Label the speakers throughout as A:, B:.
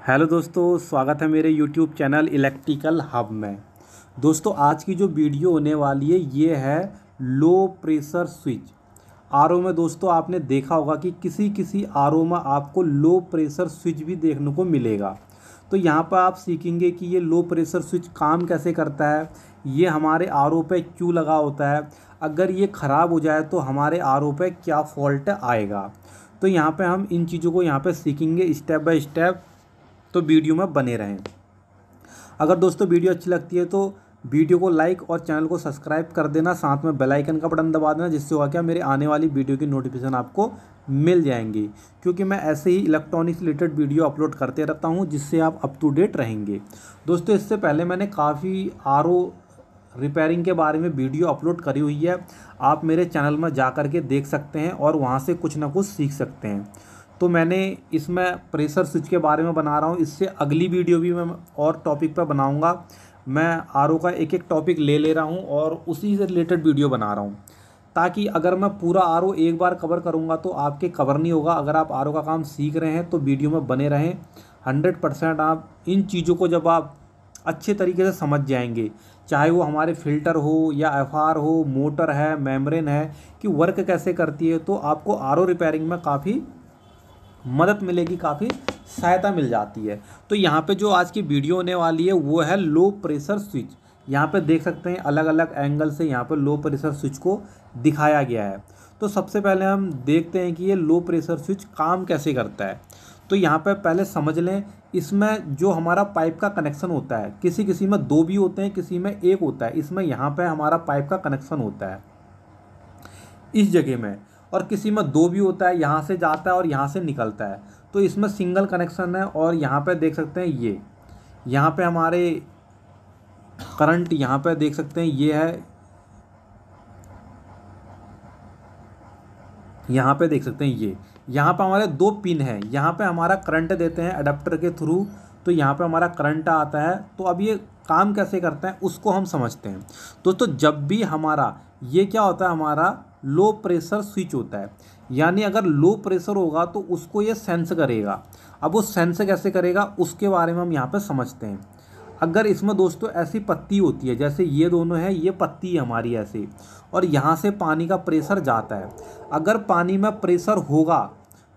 A: Hello दोस्तों, स्वागत है मेरे यूट्यूब चैनल इलेक्ट्रिकल हब में। दोस्तों, आज की जो वीडियो होने वाली है, ये है लो प्रेशर स्विच। आरओ में दोस्तों, आपने देखा होगा कि किसी किसी आर में आपको लो प्रेशर स्विच भी देखने को मिलेगा। तो यहाँ पर आप सीखेंगे कि ये लो प्रेशर स्विच काम कैसे करता है। ये हमारे आरओ पे क्यों लगा होता है। अगर ये ख़राब हो जाए तो हमारे आरओ पे क्या फॉल्ट आएगा। तो यहाँ पे हम इन चीज़ों को यहाँ पे सीखेंगे स्टेप बाय स्टेप। तो वीडियो में बने रहें। अगर दोस्तों वीडियो अच्छी लगती है तो वीडियो को लाइक और चैनल को सब्सक्राइब कर देना। साथ में बेल आइकन का बटन दबा देना, जिससे होगा क्या मेरे आने वाली वीडियो की नोटिफिकेशन आपको मिल जाएँगी। क्योंकि मैं ऐसे ही इलेक्ट्रॉनिक्स रिलेटेड वीडियो अपलोड करते रहता हूँ, जिससे आप अप टू डेट रहेंगे। दोस्तों, इससे पहले मैंने काफ़ी आरओ रिपेयरिंग के बारे में वीडियो अपलोड करी हुई है। आप मेरे चैनल में जा कर के देख सकते हैं और वहाँ से कुछ ना कुछ सीख सकते हैं। तो मैंने इसमें प्रेशर स्विच के बारे में बना रहा हूँ। इससे अगली वीडियो भी मैं और टॉपिक पर बनाऊँगा। मैं आरओ का एक एक टॉपिक ले ले रहा हूँ और उसी से रिलेटेड वीडियो बना रहा हूँ। ताकि अगर मैं पूरा आरओ एक बार कवर करूँगा तो आपके कवर नहीं होगा। अगर आप आरओ का काम सीख रहे हैं तो वीडियो में बने रहें। हंड्रेड परसेंट आप इन चीज़ों को जब आप अच्छे तरीके से समझ जाएँगे, चाहे वो हमारे फ़िल्टर हो या एफआर हो मोटर है मेम्ब्रेन है, कि वर्क कैसे करती है तो आपको आरओ रिपेयरिंग में काफ़ी मदद मिलेगी, काफ़ी सहायता मिल जाती है। तो यहाँ पे जो आज की वीडियो होने वाली है, वो है लो प्रेशर स्विच यहाँ पे देख सकते हैं अलग अलग एंगल से यहाँ पे लो प्रेशर स्विच को दिखाया गया है। तो सबसे पहले हम देखते हैं कि ये लो प्रेशर स्विच काम कैसे करता है। तो यहाँ पे पहले समझ लें, इसमें जो हमारा पाइप का कनेक्शन होता है किसी किसी में दो भी होते हैं, किसी में एक होता है, इसमें यहाँ पर हमारा पाइप का कनेक्शन होता है। इस जगह में और किसी में दो भी होता है, यहाँ से जाता है और यहाँ से निकलता है। तो इसमें सिंगल कनेक्शन है और यहाँ पर देख सकते हैं ये। यहाँ पर हमारे करंट यहाँ पर देख सकते हैं, ये है। यहाँ पे देख सकते हैं ये। यहाँ पे हमारे दो पिन हैं। यहाँ पे हमारा करंट देते हैं अडेप्टर के थ्रू। तो यहाँ पे हमारा करंट आता है। तो अब ये काम कैसे करते हैं, उसको हम समझते हैं। दोस्तों तो जब भी हमारा, ये क्या होता है हमारा? लो प्रेशर स्विच होता है। यानी अगर लो प्रेशर होगा तो उसको ये सेंस करेगा। अब वो सेंस कैसे करेगा, उसके बारे में हम यहाँ पर समझते हैं। अगर इसमें दोस्तों ऐसी पत्ती होती है, जैसे ये दोनों है, ये पत्ती है हमारी ऐसी, और यहाँ से पानी का प्रेशर जाता है। अगर पानी में प्रेशर होगा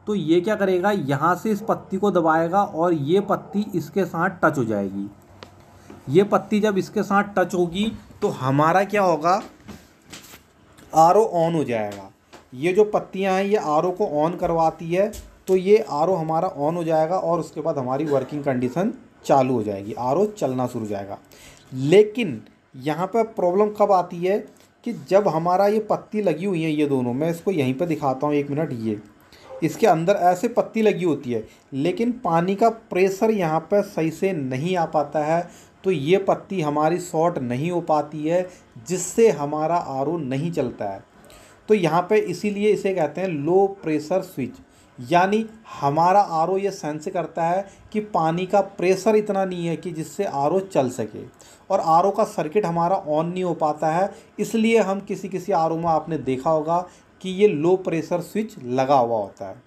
A: तो ये क्या करेगा, यहाँ से इस पत्ती को दबाएगा और ये पत्ती इसके साथ टच हो जाएगी। ये पत्ती जब इसके साथ टच होगी तो हमारा क्या होगा आर ऑन हो जाएगा। ये जो पत्तियाँ हैं, ये आरओ को ऑन करवाती है तो ये आरओ हमारा ऑन हो जाएगा और उसके बाद हमारी वर्किंग कंडीशन चालू हो जाएगी। आरओ चलना शुरू हो जाएगा। लेकिन यहाँ पर प्रॉब्लम कब आती है कि जब हमारा ये पत्ती लगी हुई है ये दोनों, मैं इसको यहीं पर दिखाता हूँ एक मिनट ये। इसके अंदर ऐसे पत्ती लगी होती है, लेकिन पानी का प्रेशर यहाँ पर सही से नहीं आ पाता है। तो ये पत्ती हमारी शॉर्ट नहीं हो पाती है, जिससे हमारा आरओ नहीं चलता है। तो यहाँ पे इसीलिए इसे कहते हैं लो प्रेशर स्विच। यानी हमारा आर ये सेंस करता है कि पानी का प्रेशर इतना नहीं है कि जिससे आरओ चल सके। और आरओ का सर्किट हमारा ऑन नहीं हो पाता है, इसलिए हम किसी किसी आर में आपने देखा होगा कि ये लो प्रेशर स्विच लगा हुआ होता है।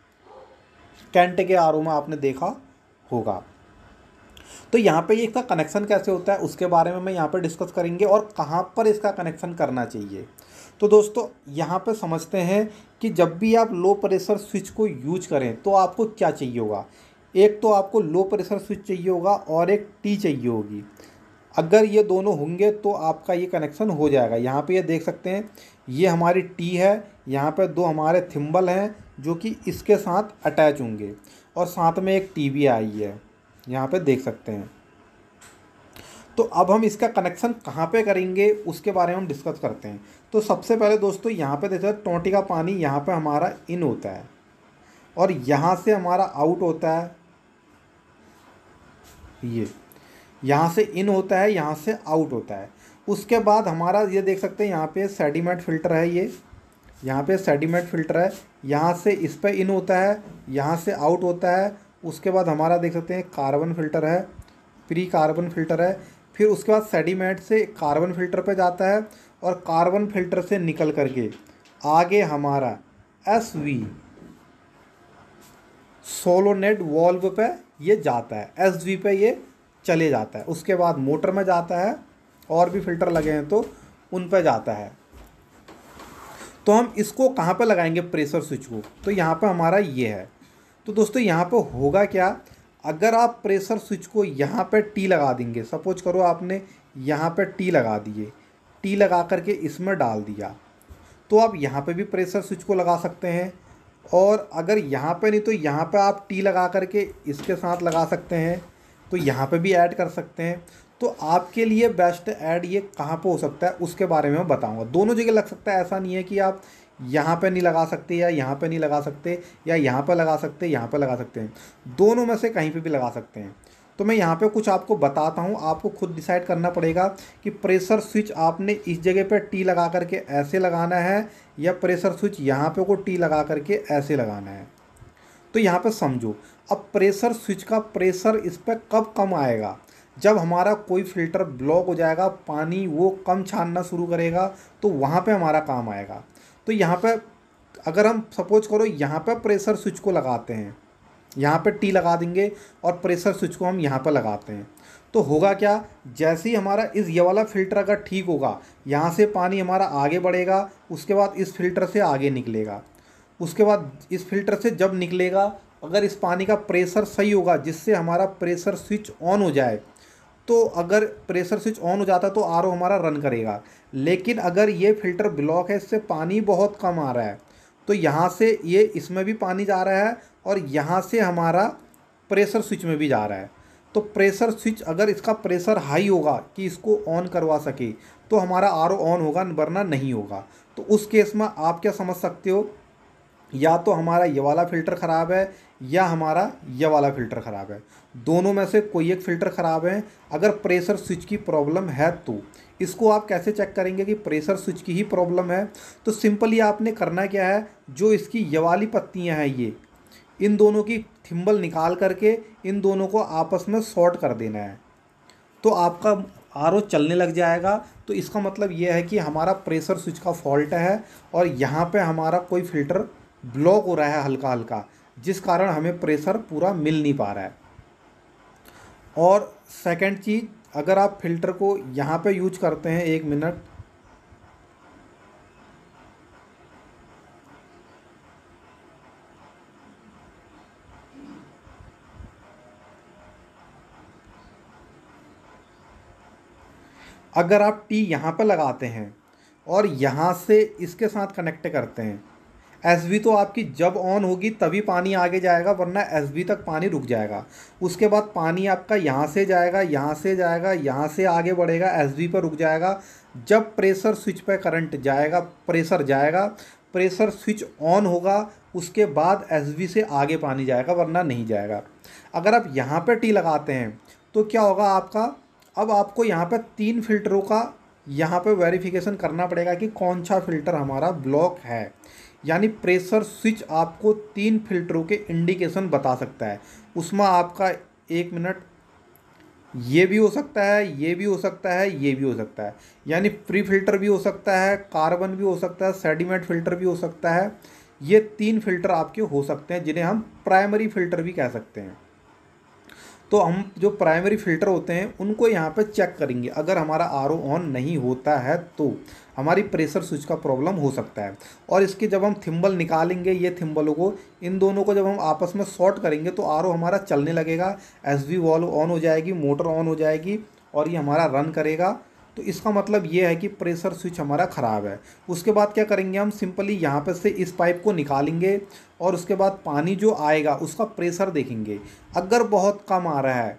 A: कैंट के आरओ में आपने देखा होगा। तो यहाँ पे ये इसका कनेक्शन कैसे होता है, उसके बारे में मैं यहाँ पर डिस्कस करेंगे और कहाँ पर इसका कनेक्शन करना चाहिए। तो दोस्तों, यहाँ पे समझते हैं कि जब भी आप लो प्रेशर स्विच को यूज़ करें तो आपको क्या चाहिए होगा? एक तो आपको लो प्रेशर स्विच चाहिए होगा और एक टी चाहिए होगी। अगर ये दोनों होंगे तो आपका ये कनेक्शन हो जाएगा। यहाँ पे ये देख सकते हैं, ये हमारी टी है, यहाँ पे दो हमारे थिम्बल हैं, जो कि इसके साथ अटैच होंगे और साथ में एक टी आई है। यहाँ पे देख सकते हैं। तो अब हम इसका कनेक्शन कहाँ पे करेंगे, उसके बारे में हम डिस्कस करते हैं। तो सबसे पहले दोस्तों, यहाँ पे देखते हैं टोंटी का पानी यहाँ पे हमारा इन होता है। और यहाँ से हमारा आउट होता है, ये। यहाँ से इन होता है, यहाँ से आउट होता है। उसके बाद हमारा, ये देख सकते हैं, यहाँ पे सेडिमेंट फ़िल्टर है ये। यहाँ पे सेडिमेंट फ़िल्टर है। यहाँ से इस पर इन होता है, यहाँ से आउट होता है। उसके बाद हमारा देख सकते हैं कार्बन फ़िल्टर है प्री कार्बन फ़िल्टर है, फिर उसके बाद सेडिमेंट से कार्बन फ़िल्टर पे जाता है और कार्बन फ़िल्टर से निकल करके आगे हमारा एस वी सोलोनेट वॉल्व पे ये जाता है। एस वी पे ये चले जाता है। उसके बाद मोटर में जाता है और भी फ़िल्टर लगे हैं तो उन पर जाता है। तो हम इसको कहाँ पर लगाएँगे? प्रेशर स्विच को। तो यहाँ पर हमारा ये है। तो दोस्तों, यहाँ पर होगा क्या? अगर आप प्रेशर स्विच को यहाँ पर टी लगा देंगे, सपोज़ करो आपने यहाँ पर टी लगा दिए टी लगा करके इसमें डाल दिया तो आप यहाँ पे भी प्रेशर स्विच को लगा सकते हैं। और अगर यहाँ पे नहीं तो यहाँ पे आप टी लगा करके इसके साथ लगा सकते हैं तो यहाँ पे भी ऐड कर सकते हैं। तो आपके लिए बेस्ट ऐड ये कहाँ पे हो सकता है, उसके बारे में मैं बताऊँगा। दोनों जगह लग सकता है, ऐसा नहीं है कि आप यहाँ पे नहीं लगा सकते या यहाँ पे नहीं लगा सकते या यहाँ पर लगा सकते, यहाँ पर लगा सकते हैं। दोनों में से कहीं पे भी लगा सकते हैं। तो मैं यहाँ पे कुछ आपको बताता हूँ, आपको खुद डिसाइड करना पड़ेगा कि प्रेशर स्विच आपने इस जगह पे टी लगा करके ऐसे लगाना है या प्रेशर स्विच यहाँ पे को टी लगा करके ऐसे लगाना है। तो यहाँ पे समझो, अब प्रेशर स्विच का प्रेशर इस पर कब कम आएगा? जब हमारा कोई फ़िल्टर ब्लॉक हो जाएगा, पानी वो कम छानना शुरू करेगा तो वहाँ पर हमारा काम आएगा। तो यहाँ पे, अगर हम सपोज़ करो यहाँ पे प्रेशर स्विच को लगाते हैं, यहाँ पे टी लगा देंगे और प्रेशर स्विच को हम यहाँ पर लगाते हैं। तो होगा क्या? जैसे ही हमारा इस ये वाला फ़िल्टर अगर ठीक होगा, यहाँ से पानी हमारा आगे बढ़ेगा, उसके बाद इस फ़िल्टर से आगे निकलेगा। उसके बाद इस फ़िल्टर से जब निकलेगा, अगर इस पानी का प्रेशर सही होगा, जिससे हमारा प्रेशर स्विच ऑन हो जाए तो अगर प्रेशर स्विच ऑन हो जाता तो आरओ हमारा रन करेगा। लेकिन अगर ये फ़िल्टर ब्लॉक है, इससे पानी बहुत कम आ रहा है तो यहाँ से ये इसमें भी पानी जा रहा है और यहाँ से हमारा प्रेशर स्विच में भी जा रहा है। तो प्रेशर स्विच अगर इसका प्रेशर हाई होगा कि इसको ऑन करवा सके तो हमारा आरओ ऑन होगा, वरना नहीं होगा। तो उस केस में आप क्या समझ सकते हो? या तो हमारा ये वाला फ़िल्टर ख़राब है, या हमारा ये वाला फ़िल्टर ख़राब है। दोनों में से कोई एक फ़िल्टर ख़राब है। अगर प्रेशर स्विच की प्रॉब्लम है तो। इसको आप कैसे चेक करेंगे कि प्रेशर स्विच की ही प्रॉब्लम है? तो सिंपली आपने करना क्या है, जो इसकी ये वाली पत्तियाँ हैं ये, इन दोनों की थिम्बल निकाल करके इन दोनों को आपस में शॉर्ट कर देना है। तो आपका आरओ चलने लग जाएगा। तो इसका मतलब ये है कि हमारा प्रेशर स्विच का फॉल्ट है और यहाँ पे हमारा कोई फ़िल्टर ब्लॉक हो रहा है हल्का हल्का, जिस कारण हमें प्रेशर पूरा मिल नहीं पा रहा है। और सेकंड चीज़, अगर आप फ़िल्टर को यहाँ पे यूज़ करते हैं एक मिनट अगर आप टी यहाँ पर लगाते हैं और यहाँ से इसके साथ कनेक्ट करते हैं एस तो आपकी जब ऑन होगी, तभी पानी आगे जाएगा, वरना एस तक पानी रुक जाएगा। उसके बाद पानी आपका यहाँ से जाएगा, यहाँ से जाएगा, यहाँ से आगे बढ़ेगा एस पर रुक जाएगा। जब प्रेशर स्विच पर करंट जाएगा प्रेशर जाएगा प्रेशर स्विच ऑन होगा, उसके बाद एस से आगे पानी जाएगा, वरना नहीं जाएगा। अगर आप यहाँ पर टी लगाते हैं तो क्या होगा आपका? अब आपको यहाँ पर तीन फिल्टरों का यहाँ पर वेरिफिकेशन करना पड़ेगा कि कौन सा फ़िल्टर हमारा ब्लॉक है। यानी प्रेशर स्विच आपको तीन फिल्टरों के इंडिकेशन बता सकता है। उसमें आपका एक मिनट, ये भी हो सकता है, ये भी हो सकता है, ये भी हो सकता है। यानी प्री फ़िल्टर भी हो सकता है, कार्बन भी हो सकता है, सेडिमेंट फ़िल्टर भी हो सकता है। ये तीन फ़िल्टर आपके हो सकते हैं, जिन्हें हम प्राइमरी फ़िल्टर भी कह सकते हैं। तो हम जो प्राइमरी फ़िल्टर होते हैं, उनको यहाँ पे चेक करेंगे। अगर हमारा आर ऑन नहीं होता है तो हमारी प्रेशर स्विच का प्रॉब्लम हो सकता है। और इसके जब हम थिम्बल निकालेंगे, ये थिम्बलों को, इन दोनों को जब हम आपस में शॉर्ट करेंगे तो आरओ हमारा चलने लगेगा एस वी वॉल्व ऑन हो जाएगी मोटर ऑन हो जाएगी, और ये हमारा रन करेगा। तो इसका मतलब ये है कि प्रेशर स्विच हमारा ख़राब है। उसके बाद क्या करेंगे हम, सिंपली यहाँ पर से इस पाइप को निकालेंगे, और उसके बाद पानी जो आएगा, उसका प्रेशर देखेंगे। अगर बहुत कम आ रहा है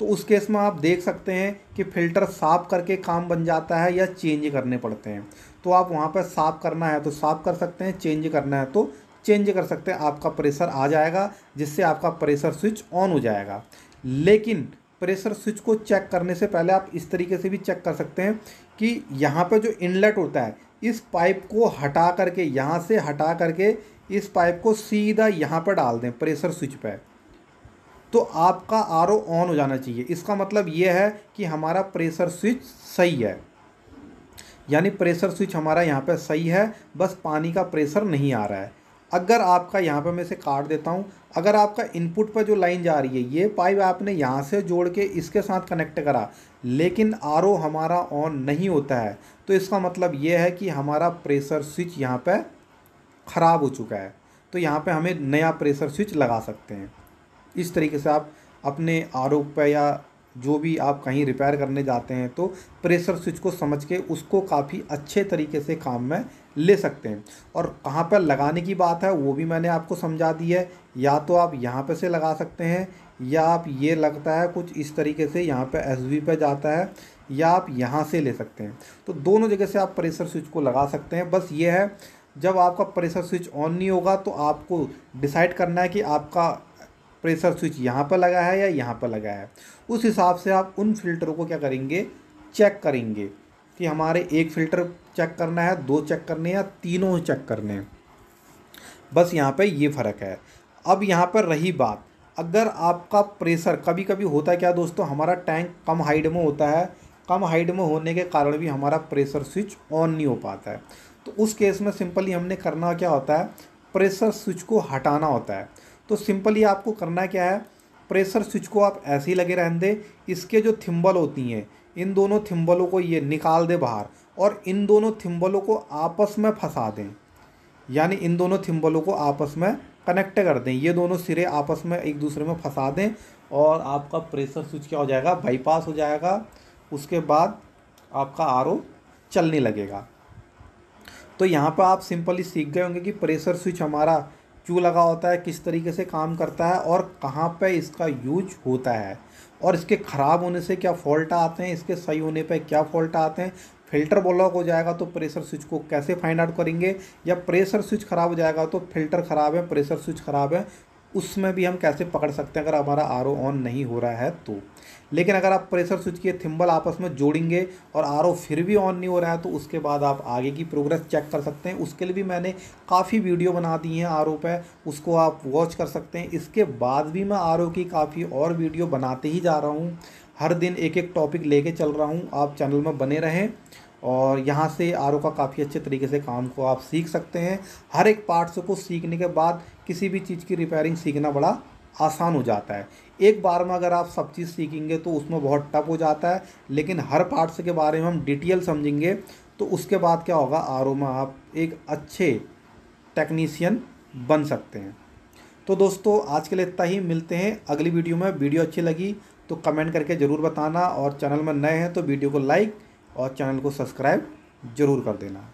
A: तो उस केस में आप देख सकते हैं कि फ़िल्टर साफ़ करके काम बन जाता है या चेंज करने पड़ते हैं। तो आप वहाँ पर साफ़ करना है तो साफ़ कर सकते हैं, चेंज करना है तो चेंज कर सकते हैं। आपका प्रेशर आ जाएगा, जिससे आपका प्रेशर स्विच ऑन हो जाएगा। लेकिन प्रेशर स्विच को चेक करने से पहले आप इस तरीके से भी चेक कर सकते हैं कि यहाँ पर जो इनलेट होता है, इस पाइप को हटा करके, यहाँ से हटा करके इस पाइप को सीधा यहाँ पर डाल दें, प्रेशर स्विच पर तो आपका आरओ ऑन हो जाना चाहिए। इसका मतलब ये है कि हमारा प्रेशर स्विच सही है। यानी प्रेशर स्विच हमारा यहाँ पे सही है, बस पानी का प्रेशर नहीं आ रहा है। अगर आपका यहाँ पे मैं इसे काट देता हूँ, अगर आपका इनपुट पर जो लाइन जा रही है, ये पाइप आपने यहाँ से जोड़ के इसके साथ कनेक्ट करा, लेकिन आरओ हमारा ऑन नहीं होता है तो इसका मतलब ये है कि हमारा प्रेशर स्विच यहाँ पर ख़राब हो चुका है। तो यहाँ पे हमें नया प्रेशर स्विच लगा सकते हैं। इस तरीके से आप अपने आरओ पे या जो भी आप कहीं रिपेयर करने जाते हैं तो प्रेशर स्विच को समझ के उसको काफ़ी अच्छे तरीके से काम में ले सकते हैं। और कहाँ पर लगाने की बात है, वो भी मैंने आपको समझा दी है। या तो आप यहाँ पे से लगा सकते हैं, या आप ये लगता है कुछ इस तरीके से यहाँ पे एस पे जाता है, या आप यहाँ से ले सकते हैं। तो दोनों जगह से आप प्रेशर स्विच को लगा सकते हैं। बस ये है, जब आपका प्रेशर स्विच ऑन नहीं होगा तो आपको डिसाइड करना है कि आपका प्रेशर स्विच यहाँ पर लगा है या यहाँ पर लगा है? उस हिसाब से आप उन फिल्टरों को क्या करेंगे? चेक करेंगे कि हमारे एक फ़िल्टर चेक करना है, दो चेक करने या तीनों चेक करने हैं। बस यहाँ पे ये फ़र्क है। अब यहाँ पर रही बात। अगर आपका प्रेशर कभी कभी होता है क्या दोस्तों? हमारा टैंक कम हाइट में होता है। कम हाइट में होने के कारण भी हमारा प्रेशर स्विच ऑन नहीं हो पाता है। तो उस केस में सिंपली हमने करना क्या होता है? प्रेशर स्विच को हटाना होता है। तो सिंपली आपको करना क्या है, प्रेशर स्विच को आप ऐसे ही लगे रहने दें, इसके जो थिम्बल होती हैं, इन दोनों थिम्बलों को ये निकाल दे बाहर और इन दोनों थिम्बलों को आपस में फंसा दें। यानी इन दोनों थिम्बलों को आपस में कनेक्ट कर दें। ये दोनों सिरे आपस में एक दूसरे में फंसा दें और आपका प्रेशर स्विच क्या हो जाएगा बाईपास हो जाएगा, उसके बाद आपका आरओ चलने लगेगा। तो यहाँ पर आप सिंपली सीख गए होंगे कि प्रेशर स्विच हमारा क्यों लगा होता है, किस तरीके से काम करता है और कहाँ पे इसका यूज़ होता है और इसके ख़राब होने से क्या फॉल्ट आते हैं, इसके सही होने पे क्या फॉल्ट आते हैं, फ़िल्टर ब्लॉक हो जाएगा तो प्रेशर स्विच को कैसे फाइंड आउट करेंगे या प्रेशर स्विच ख़राब हो जाएगा तो फ़िल्टर ख़राब है, प्रेशर स्विच ख़राब है उसमें भी हम कैसे पकड़ सकते हैं? अगर हमारा आर ऑन नहीं हो रहा है तो। लेकिन अगर आप प्रेशर स्विच के थिम्बल आपस में जोड़ेंगे और आरओ फिर भी ऑन नहीं हो रहा है तो उसके बाद आप आगे की प्रोग्रेस चेक कर सकते हैं। उसके लिए भी मैंने काफ़ी वीडियो बना दी हैं आर पे। उसको आप वॉच कर सकते हैं। इसके बाद भी मैं आरओ की काफ़ी और वीडियो बनाते ही जा रहा हूँ। हर दिन एक एक टॉपिक लेके चल रहा हूँ। आप चैनल में बने रहें। और यहाँ से आरओ का काफ़ी अच्छे तरीके से काम को आप सीख सकते हैं। हर एक पार्ट्स को सीखने के बाद किसी भी चीज़ की रिपेयरिंग सीखना बड़ा आसान हो जाता है। एक बार में अगर आप सब चीज़ सीखेंगे तो उसमें बहुत टफ हो जाता है, लेकिन हर पार्ट्स के बारे में हम डिटेल समझेंगे तो उसके बाद क्या होगा, आरओ में आप एक अच्छे टेक्नीशियन बन सकते हैं। तो दोस्तों, आज के लिए इतना ही, मिलते हैं अगली वीडियो में। वीडियो अच्छी लगी तो कमेंट करके ज़रूर बताना और चैनल में नए हैं तो वीडियो को लाइक और चैनल को सब्सक्राइब ज़रूर कर देना।